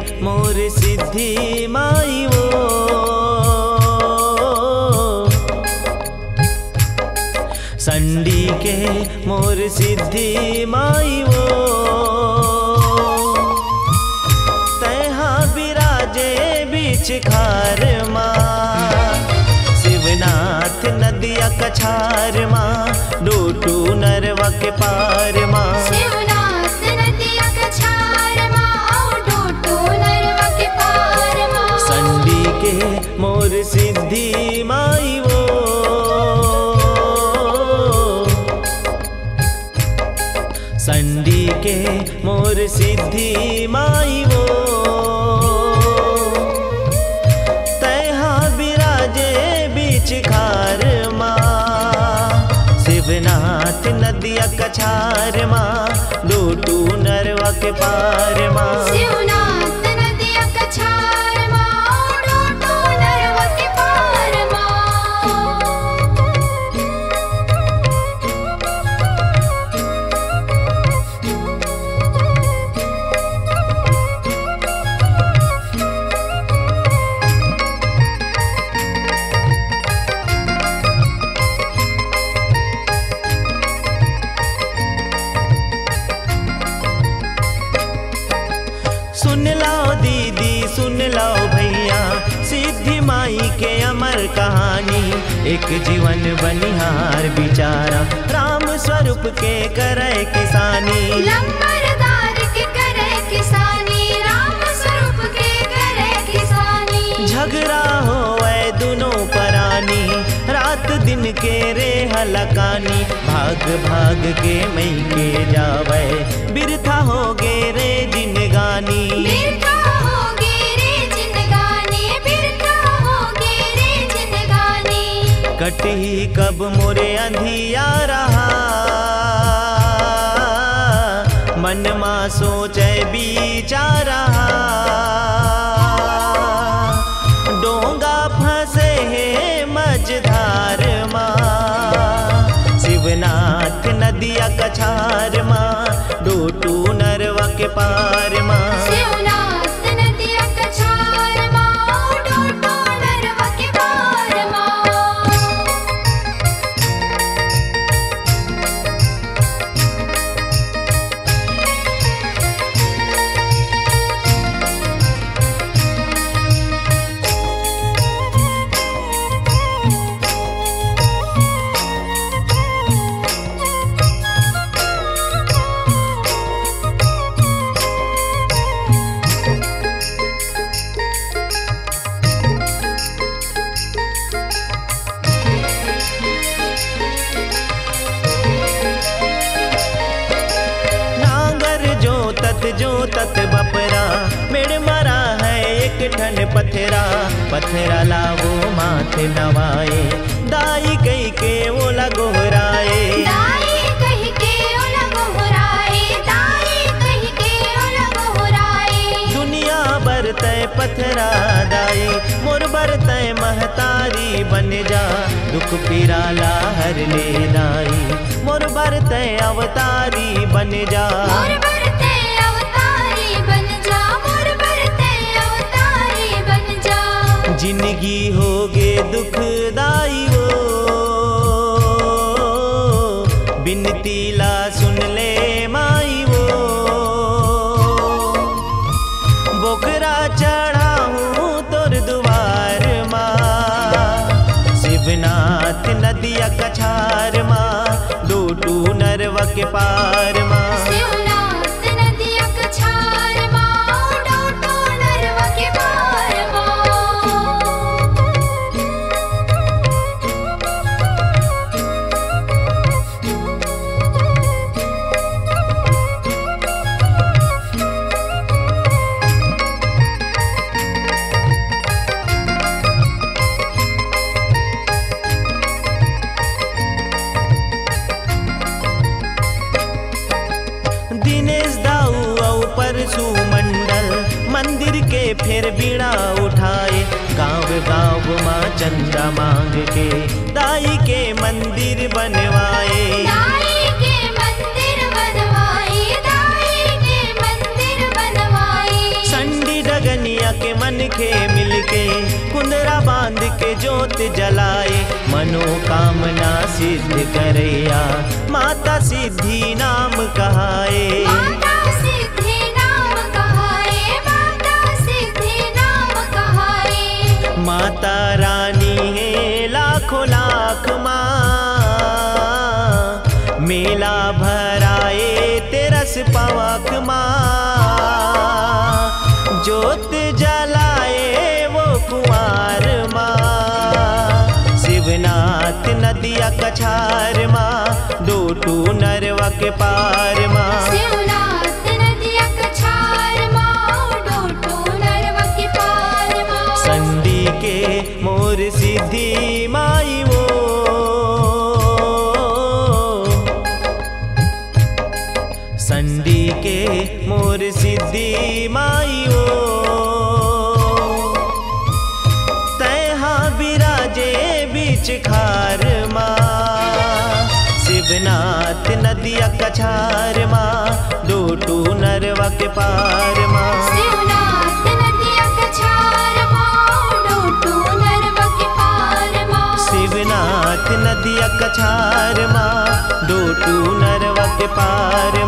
सिद्धि माई वो संडी के मोर सिद्धि माई वो तहा विराजे बीच खार शिवनाथ नदिया कछार माँ डोटू नरवा के पार माँ संडी के मोर सिद्धि माई वो। तैहा विराजे बीच खार माँ। शिवनाथ नदिया कछार माँ डोटू नरवा के पार माँ। शिवनाथ एक जीवन बनिहार बिचारा। राम स्वरूप के करे किसानी। लंबरदार के करे किसानी राम स्वरूप के करे किसानी। झगड़ा हो दोनों परानी रात दिन के रे हलकानी भाग भाग के मई के जावे बिरथा हो गे रे जिनगानी बिरथा कटी कब मोरे अंधिया रहा? मन मा सोचे बिचारा। डोंगा फंसे है मझधार माँ। शिवनाथ नदिया कछार माँ। डोटू नरवा के पार माँ। जो तत जो तत बपरा मेड़ मरा है एक ठन पथरा। पथरा लावो माथे नवाए दाई कई के वो लगोहराए कह कह पथरा दाई मोर बरतय महतारी बन जा। दुख पिराला हर ले दाई मोर बरतय अवतारी बन जा। बिनती ला सुन ले। के फिर बीड़ा उठाए। गाँव गाँव माँ चंदा मांग के दाई के मंदिर बनवाए। के मंदिर बनवाए दाई के मंदिर संडी डगनिया के मन खे मिलके कुंदरा बाँध के जोत जलाए। मनोकामना सिद्ध करैया माता सिद्धि नाम कहाए। माता जोत जलाए वो कुमार माँ। शिवनाथ नदिया कछार माँ, दो टू नरवा के पार माँ। मोर सिद्धि वो तैहा विराजे बीच खार माँ शिवनाथ नदिया कछार माँ डोटू नरवा के पार माँ शिवनाथ नदिया कछार माँ डोटो नरवा के पार